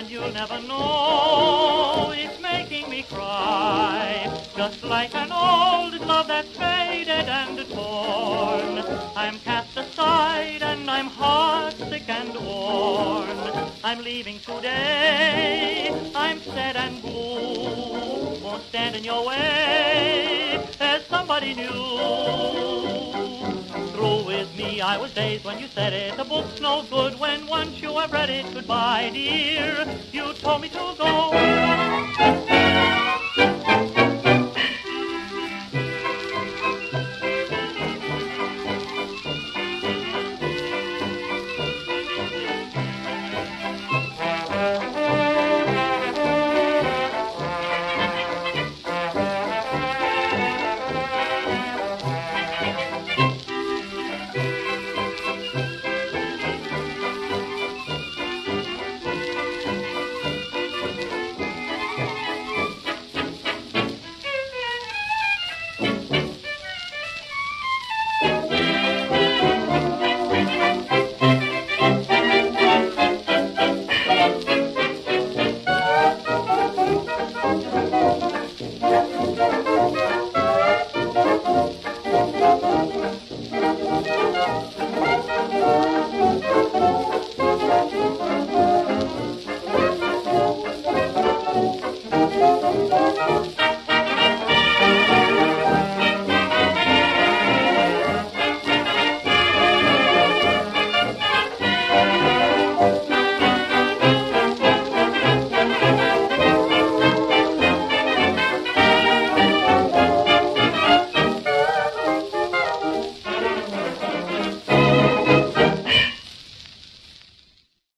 and you'll never know. It's making me cry, just like an old love that's faded and torn. I'm cast aside and I'm heartsick and worn. I'm leaving today, I'm sad and blue. Won't stand in your way, there's somebody new. I was dazed when you said it. The book's no good when once you have read it. Goodbye, dear. You told me to go.